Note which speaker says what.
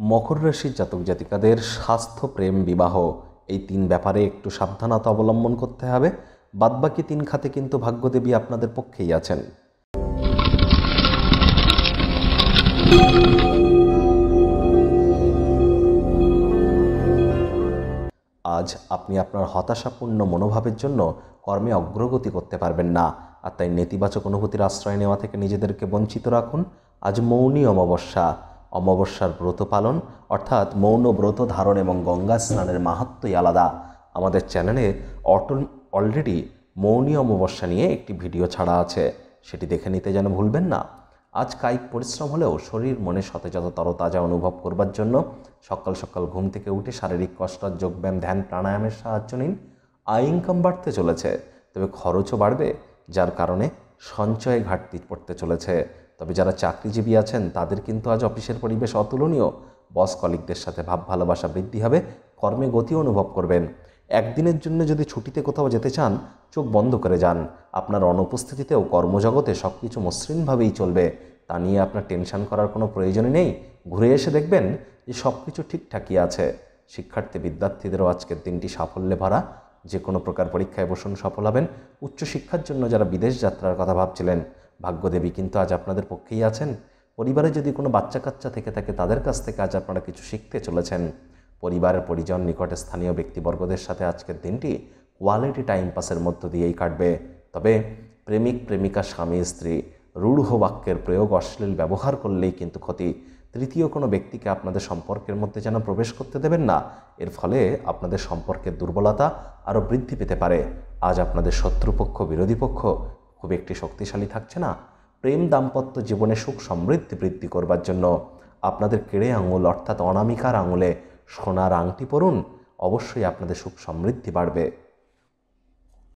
Speaker 1: মকর রাশির জাতক জাতিকাদের স্বাস্থ্য প্রেম বিবাহ। এই তিন ব্যাপারে একটু সাবধানতা অবলম্বন করতে হবে। বাদবাকি তিন খাতে কিন্তু ভাগ্যদেবী আপনাদের পক্ষেই আছেন। আজ আপনি আপনার হতাশাপূর্ণ মনোভাবের জন্য কর্মে অগ্রগতি করতে পারবেন না। আর তাই নেতিবাচক অনুভূতির আশ্রয় নেওয়া থেকে নিজেদেরকে বঞ্চিত রাখুন। আজ মৌনী অমাবস্যা। অমাবস্যার ব্রত পালন, অর্থাৎ মৌন ব্রত ধারণ এবং গঙ্গা স্নানের মাহাত্মই আলাদা। আমাদের চ্যানেলে অটল অলরেডি মৌনী অমাবস্যা নিয়ে একটি ভিডিও ছাড়া আছে। সেটি দেখে নিতে যেন ভুলবেন না। আজ কায়িক পরিশ্রম হলেও শরীর, মনে সতেজতা তরতাজা অনুভব করবার জন্য সকাল সকাল ঘুম থেকে উঠে শারীরিক কসরত যোগব্যায়াম, ধ্যান, প্রাণায়ামের সাহায্য নিন। আয় ইনকাম বাড়তে চলেছে, তবে খরচও বাড়বে, যার কারণে সঞ্চয়ে ঘাটতি পড়তে চলেছে। তবে যারা চাকরিজীবী আছেন, তাদের কিন্তু আজ অফিসের পরিবেশ অতুলনীয়। বস কলিকদের সাথে ভাব ভালোবাসা বৃদ্ধি হবে, কর্মে গতি অনুভব করবেন। একদিনের জন্য যদি ছুটিতে কোথাও যেতে চান, চোখ বন্ধ করে যান। আপনার অনুপস্থিতিতেও কর্মজগতে সব কিছু মসৃণভাবেই চলবে। তা নিয়ে আপনার টেনশন করার কোনো প্রয়োজনই নেই। ঘুরে এসে দেখবেন যে সব কিছু ঠিকঠাকই আছে। শিক্ষার্থী, বিদ্যার্থীদেরও আজকের দিনটি সাফল্যে ভরা। যে কোনো প্রকার পরীক্ষায় বসুন, সফল হবেন। উচ্চশিক্ষার জন্য যারা বিদেশ যাত্রার কথা ভাবছিলেন ভাগ্যদেবী কিন্তু আজ আপনাদের পক্ষেই আছেন। পরিবারে যদি কোনো বাচ্চা কাচ্চা থেকে থাকে, তাদের কাছ থেকে আজ আপনারা কিছু শিখতে চলেছেন। পরিবারের পরিজন, নিকটে স্থানীয় ব্যক্তিবর্গদের সাথে আজকের দিনটি কোয়ালিটি টাইম পাসের মধ্য দিয়েই কাটবে। তবে প্রেমিক, প্রেমিকা, স্বামী, স্ত্রী, রূঢ় বাক্যের প্রয়োগ, অশ্লীল ব্যবহার করলেই কিন্তু ক্ষতি। তৃতীয় কোনো ব্যক্তিকে আপনাদের সম্পর্কের মধ্যে যেন প্রবেশ করতে দেবেন না, এর ফলে আপনাদের সম্পর্কের দুর্বলতা আরও বৃদ্ধি পেতে পারে। আজ আপনাদের শত্রুপক্ষ, বিরোধী পক্ষ খুব একটি শক্তিশালী থাকছে না। প্রেম দাম্পত্য জীবনে সুখ সমৃদ্ধি বৃদ্ধি করবার জন্য আপনাদের কেড়ে আঙুল অর্থাৎ অনামিকার আঙুলে সোনার আংটি পরুন, অবশ্যই আপনাদের সুখ সমৃদ্ধি বাড়বে।